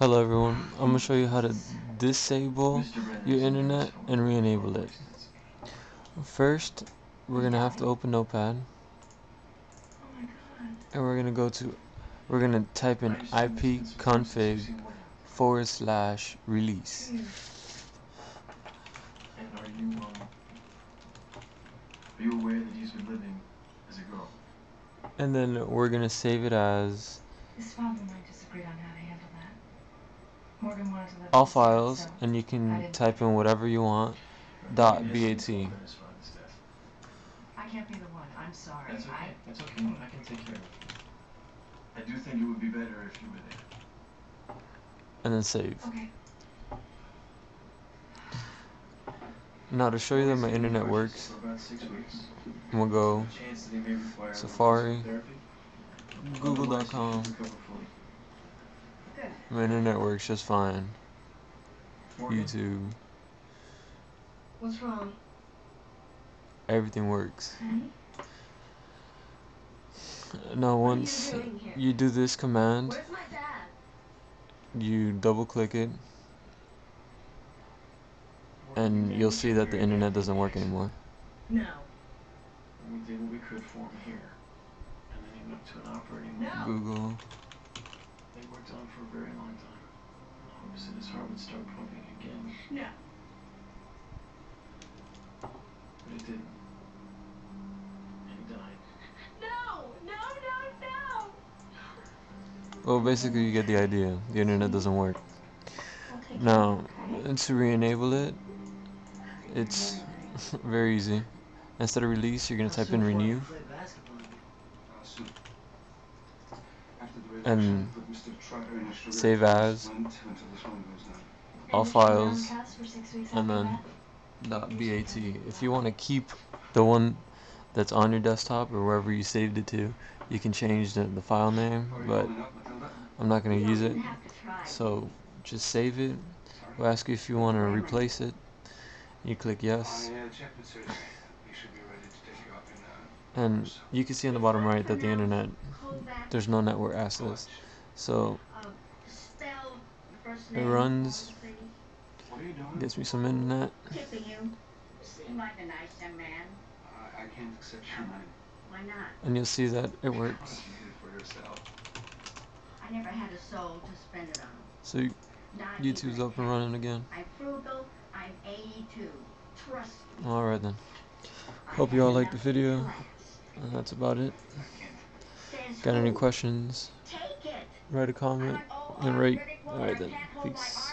Hello everyone, I'm going to show you how to disable your internet and re-enable it. First, we're going to have to open Notepad. And we're going to go to, we're going to type in ipconfig forward slash release. And are you, um, are you aware that he's been living as a girl? And then we're going to save it as His father and I disagreed on how to handle that. Morgan wanted to live all with his files so and you can type in whatever you want dot BAT. he was involved in his father's death. I can't be the one. I'm sorry. That's okay, I, that's okay, I can take care of it. I do think it would be better if you were there. and then save. okay. Now to show you that my internet works, For about. I'm gonna go Chance that he may require Safari, therapy. Otherwise, google.com. he should recover fully. Good. My internet works just fine. Morgan, YouTube, What's wrong? everything works. Honey? Now What you once you do this command, Where's my dad? you double click it and you'll see that the internet doesn't work anymore. No. We did what we could for him here. And then he went to an operating room. Google, They worked on for a very long time. In hopes that his heart would start pumping again, No. but it didn't. And he died. No. No. No. No. well basically you get the idea. The internet doesn't work. I'll Now, okay? to re-enable it, it's very easy. Instead of release, you're gonna type in renew, and save as, all files, and then? .bat. If you want to keep the one that's on your desktop or wherever you saved it to, you can change the, the file name, but I'm not gonna use it. to. So just save it. It'll ask you if you want to replace it. You click yes, and you can see on the bottom right that the internet, there's no network access. So it runs, gets me some internet, and you'll see that it works. So you- YouTube's up and running again. I'm frugal. I'm 82. Trust me. Alright then. Hope you all liked the video. And that's about it. Got any questions? Write a comment and rate. Alright then. can't hold my Peace.